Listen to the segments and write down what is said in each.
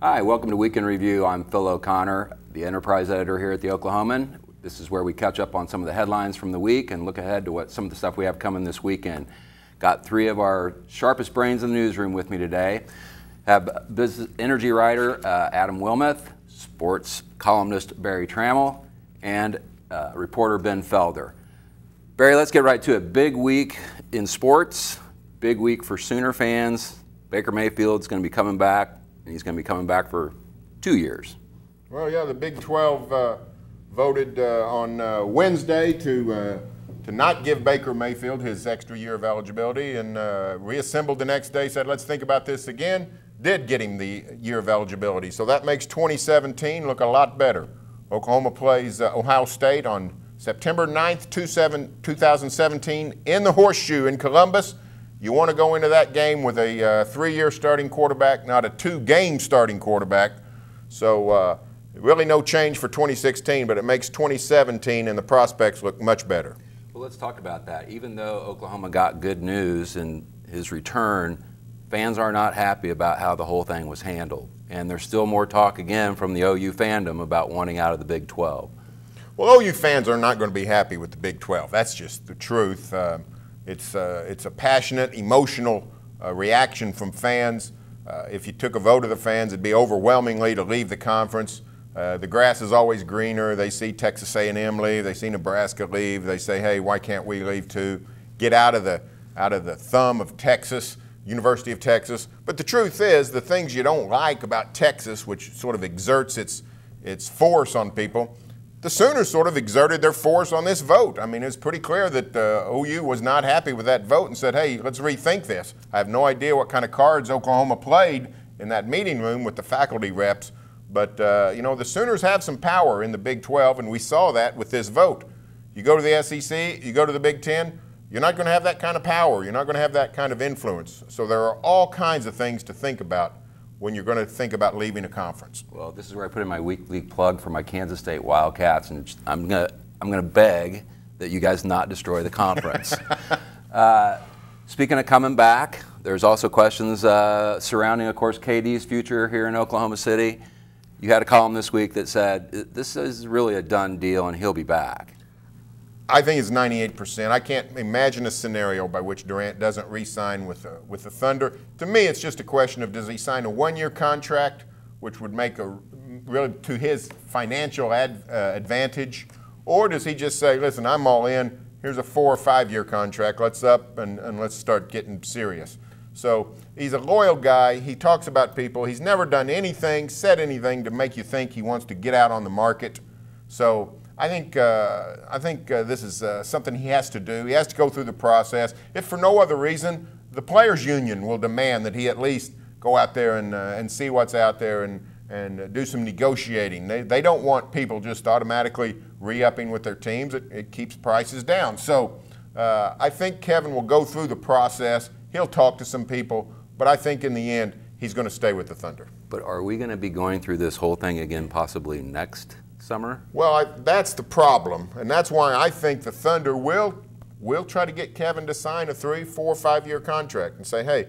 Hi, welcome to Week in Review. I'm Phil O'Connor, the enterprise editor here at the Oklahoman. This is where we catch up on some of the headlines from the week and look ahead to what some of the stuff we have coming this weekend. Got three of our sharpest brains in the newsroom with me today. Have business energy writer uh, Adam Wilmoth, sports columnist Berry Tramel, and uh, reporter Ben Felder. Berry, let's get right to it. Big week in sports, big week for Sooner fans. Baker Mayfield's going to be coming back, and he's going to be coming back for two years. Well, yeah, the Big 12 uh, voted uh, on uh, Wednesday to uh, to not give Baker Mayfield his extra year of eligibility, and uh, reassembled the next day. Said, "Let's think about this again." Did get him the year of eligibility, so that makes 2017 look a lot better. Oklahoma plays uh, Ohio State on September 9th, 2017, in the Horseshoe in Columbus. You want to go into that game with a uh, three-year starting quarterback, not a two-game starting quarterback. So uh, really no change for 2016, but it makes 2017 and the prospects look much better. Well, let's talk about that. Even though Oklahoma got good news in his return, fans are not happy about how the whole thing was handled. And there's still more talk again from the OU fandom about wanting out of the Big 12. Well, OU fans are not going to be happy with the Big 12. That's just the truth. Uh, it's, uh, it's a passionate, emotional uh, reaction from fans. Uh, if you took a vote of the fans, it'd be overwhelmingly to leave the conference. Uh, the grass is always greener. They see Texas A&M leave. They see Nebraska leave. They say, "Hey, why can't we leave too? Get out of the out of the thumb of Texas, University of Texas." But the truth is, the things you don't like about Texas, which sort of exerts its its force on people, the Sooners sort of exerted their force on this vote. I mean, it's pretty clear that uh, OU was not happy with that vote and said, hey, let's rethink this. I have no idea what kind of cards Oklahoma played in that meeting room with the faculty reps, but, uh, you know, the Sooners have some power in the Big 12, and we saw that with this vote. You go to the SEC, you go to the Big 10, you're not going to have that kind of power. You're not going to have that kind of influence. So there are all kinds of things to think about when you're going to think about leaving a conference? Well, this is where I put in my weekly plug for my Kansas State Wildcats, and I'm going to I'm going to beg that you guys not destroy the conference. uh, speaking of coming back, there's also questions uh, surrounding, of course, KD's future here in Oklahoma City. You had a column this week that said this is really a done deal and he'll be back. I think it's 98%. I can't imagine a scenario by which Durant doesn't re-sign with the, with the Thunder. To me, it's just a question of does he sign a one-year contract, which would make a really to his financial ad, uh, advantage, or does he just say, listen, I'm all in. Here's a four or five-year contract. Let's up and, and let's start getting serious. So he's a loyal guy. He talks about people. He's never done anything, said anything to make you think he wants to get out on the market. So I think, uh, I think uh, this is uh, something he has to do. He has to go through the process. If for no other reason, the players' union will demand that he at least go out there and, uh, and see what's out there and, and do some negotiating. They, they don't want people just automatically re-upping with their teams. It, it keeps prices down. So uh, I think Kevin will go through the process. He'll talk to some people, but I think in the end, he's going to stay with the Thunder. But are we going to be going through this whole thing again possibly next summer? Well, I, that's the problem, and that's why I think the Thunder will will try to get Kevin to sign a three, four, five year contract and say, hey,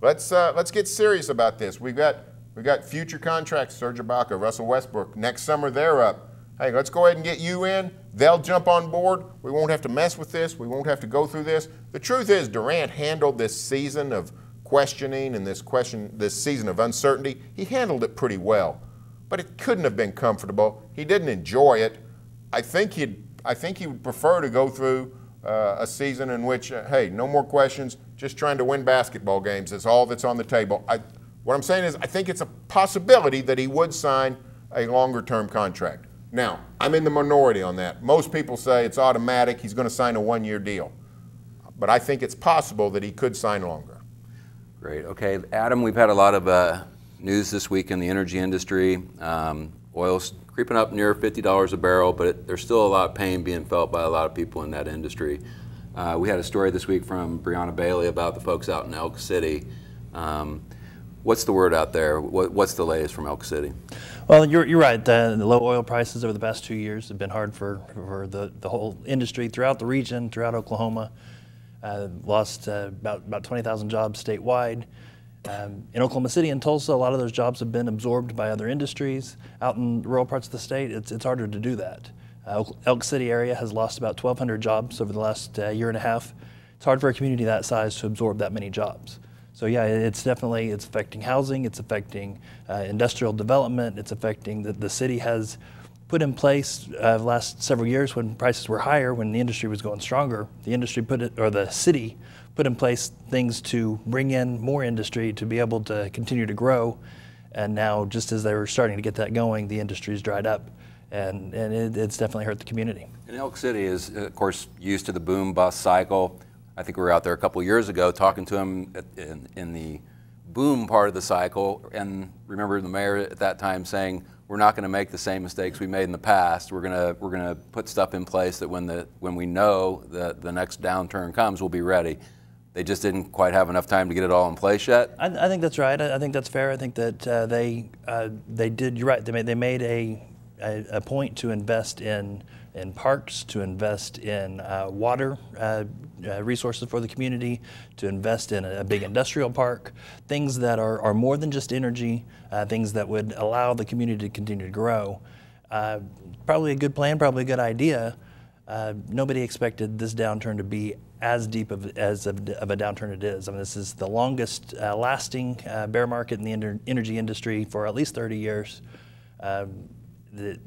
let's uh, let's get serious about this. We've got we've got future contracts, Serge Ibaka, Russell Westbrook. Next summer they're up. Hey, let's go ahead and get you in. They'll jump on board. We won't have to mess with this. We won't have to go through this. The truth is, Durant handled this season of questioning and this question, this season of uncertainty. He handled it pretty well but it couldn't have been comfortable. He didn't enjoy it. I think he'd, I think he would prefer to go through uh, a season in which, uh, hey, no more questions, just trying to win basketball games. That's all that's on the table. I, what I'm saying is, I think it's a possibility that he would sign a longer term contract. Now, I'm in the minority on that. Most people say it's automatic, he's going to sign a one year deal. But I think it's possible that he could sign longer. Great. Okay, Adam, we've had a lot of uh, news this week in the energy industry. Um, oil's creeping up near $50 a barrel, but it, there's still a lot of pain being felt by a lot of people in that industry. Uh, we had a story this week from Brianna Bailey about the folks out in Elk City. Um, what's the word out there? What, what's the latest from Elk City? Well, you're, you're right. The, the, low oil prices over the past two years have been hard for, for the, the whole industry throughout the region, throughout Oklahoma. Uh, lost uh, about, about 20,000 jobs statewide. Um, in Oklahoma City and Tulsa, a lot of those jobs have been absorbed by other industries. Out in rural parts of the state, it's, it's harder to do that. Uh, Elk City area has lost about 1,200 jobs over the last uh, year and a half. It's hard for a community that size to absorb that many jobs. So yeah, it's definitely it's affecting housing, it's affecting uh, industrial development, it's affecting the, the city has put in place uh, the last several years when prices were higher, when the industry was going stronger. The industry put it, or the city put in place things to bring in more industry to be able to continue to grow. And now, just as they were starting to get that going, the industry's dried up. And, and it, it's definitely hurt the community. And Elk City is, of course, used to the boom bust cycle. I think we were out there a couple years ago talking to him in, in the boom part of the cycle. And remember the mayor at that time saying, we're not going to make the same mistakes we made in the past. We're going to we're going to put stuff in place that when the when we know that the next downturn comes, we'll be ready. They just didn't quite have enough time to get it all in place yet. I, I think that's right. I, I, think that's fair. I think that uh, they uh, they did. You're right. They made they made a, a, a point to invest in in parks, to invest in uh, water uh, uh, resources for the community, to invest in a, a, big industrial park, things that are, are more than just energy, uh, things that would allow the community to continue to grow. probably a good plan, probably a good idea. nobody expected this downturn to be as deep of, as of, of, a downturn it is. I mean, this is the longest uh, lasting uh, bear market in the energy industry for at least 30 years. Um, the,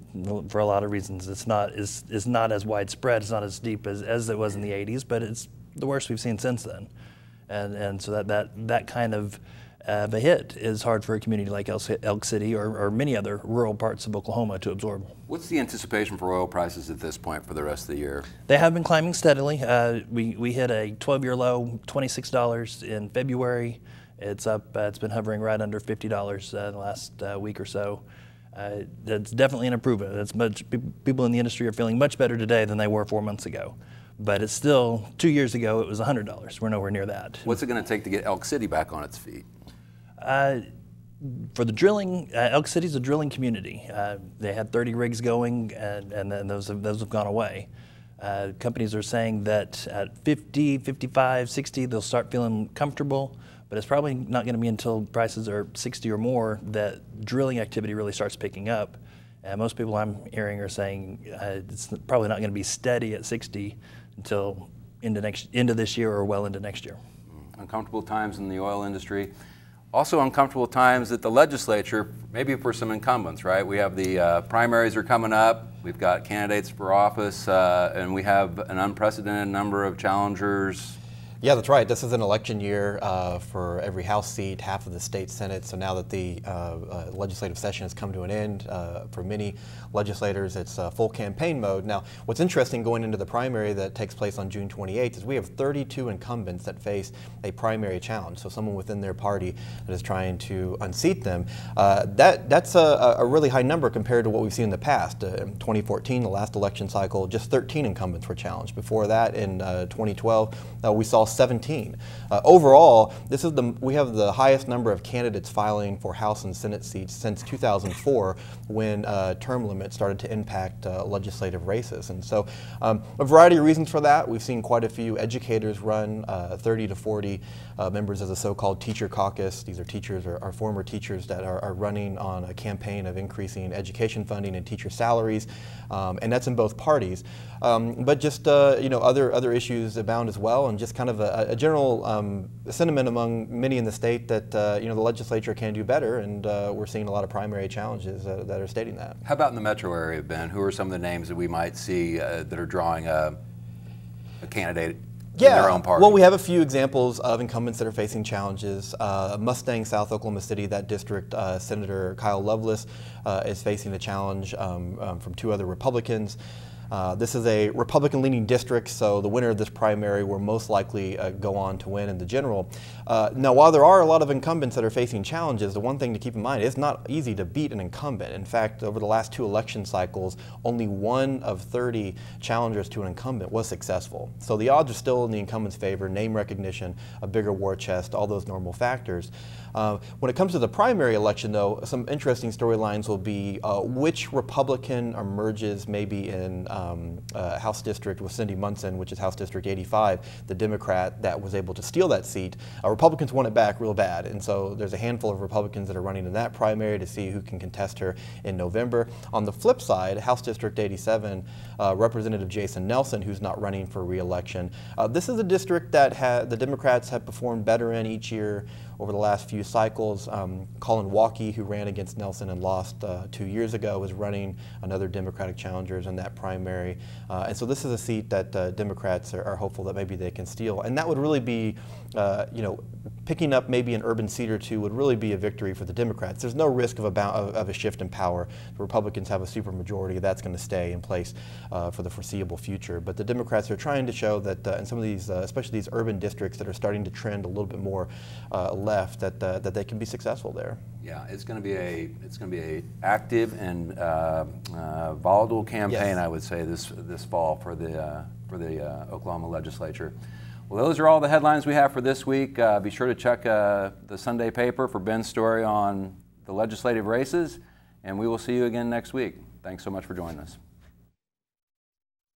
for a lot of reasons, it's not is is not as widespread. It's not as deep as, as it was in the 80s, but it's the worst we've seen since then. And and so that that that kind of uh, a hit is hard for a community like Elk City or, or, many other rural parts of Oklahoma to absorb. What's the anticipation for oil prices at this point for the rest of the year? They have been climbing steadily. Uh, we, we hit a 12 year low, $26 in February. It's up, uh, it's been hovering right under $50 uh, the last uh, week or so. Uh, it's definitely an improvement. It's much, people in the industry are feeling much better today than they were four months ago but it's still two years ago it was $100 we're nowhere near that what's it going to take to get elk city back on its feet uh, for the drilling, uh, Elk City's a drilling community. Uh, they had 30 rigs going, and, and then those have, those have gone away. Uh, companies are saying that at 50, 55, 60, they'll start feeling comfortable, but it's probably not going to be until prices are 60 or more that drilling activity really starts picking up. And most people I'm hearing are saying uh, it's probably not going to be steady at 60 until into next into this year or well into next year. Uncomfortable times in the oil industry also uncomfortable times at the legislature, maybe for some incumbents, right? We have the uh, primaries are coming up. We've got candidates for office, uh, and we have an unprecedented number of challengers yeah, that's right. This is an election year uh, for every House seat, half of the state Senate. So now that the uh, uh, legislative session has come to an end, uh, for many legislators, it's uh, full campaign mode. Now, what's interesting going into the primary that takes place on June 28th is we have 32 incumbents that face a primary challenge. So someone within their party that is trying to unseat them. Uh, that that's a, a, really high number compared to what we've seen in the past. in 2014, the last election cycle, just 13 incumbents were challenged. Before that, in 2012, we saw 17. Uh, overall, this is the we have the highest number of candidates filing for House and Senate seats since 2004, when uh, term limits started to impact uh, legislative races. And so, um, a variety of reasons for that. We've seen quite a few educators run, uh, 30 to 40 uh, members of the so-called teacher caucus. These are teachers or, or former teachers that are, are, running on a campaign of increasing education funding and teacher salaries, um, and that's in both parties. Um, but just uh, you know, other other issues abound as well, and just kind of a general um, sentiment among many in the state that uh, you know the legislature can do better, and uh, we're seeing a lot of primary challenges uh, that are stating that. How about in the metro area, Ben? Who are some of the names that we might see uh, that are drawing a, a candidate in their own party yeah. Well, we have a few examples of incumbents that are facing challenges. Uh, Mustang, South Oklahoma City, that district, uh, Senator Kyle Loveless uh, is facing a challenge um, um, from two other Republicans. Uh, this is a Republican leaning district, so the winner of this primary will most likely uh, go on to win in the general. Uh, now, while there are a lot of incumbents that are facing challenges, the one thing to keep in mind it's not easy to beat an incumbent. In fact, over the last two election cycles, only one of 30 challengers to an incumbent was successful. So the odds are still in the incumbent's favor name recognition, a bigger war chest, all those normal factors. Uh, when it comes to the primary election, though, some interesting storylines will be uh, which Republican emerges maybe in um, uh, House district with Cyndi Munson, which is House District 85, the Democrat that was able to steal that seat. Uh, Republicans want it back real bad, and so there's a handful of Republicans that are running in that primary to see who can contest her in November. On the flip side, House District 87, uh, Representative Jason Nelson, who's not running for reelection. Uh, this is a district that ha- the Democrats have performed better in each year over the last few cycles. Um, Collin Walke, who ran against Nelson and lost uh, two years ago, is running another Democratic challengers in that primary. Uh, and so this is a seat that uh, Democrats are, are, hopeful that maybe they can steal. And that would really be, uh, you know, picking up maybe an urban seat or two would really be a victory for the Democrats. There's no risk of a, of, of a shift in power. The Republicans have a supermajority. That's going to stay in place uh, for the foreseeable future. But the Democrats are trying to show that uh, in some of these, especially these urban districts that are starting to trend a little bit more left, that, that they can be successful there. Yeah, it's going to be a it's going to be a active and uh, uh, volatile campaign, yes. I would say this this fall for the uh, for the uh, Oklahoma legislature. Well, those are all the headlines we have for this week. Uh, be sure to check uh, the Sunday paper for Ben's story on the legislative races, and we will see you again next week. Thanks so much for joining us.